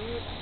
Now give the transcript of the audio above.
Beep.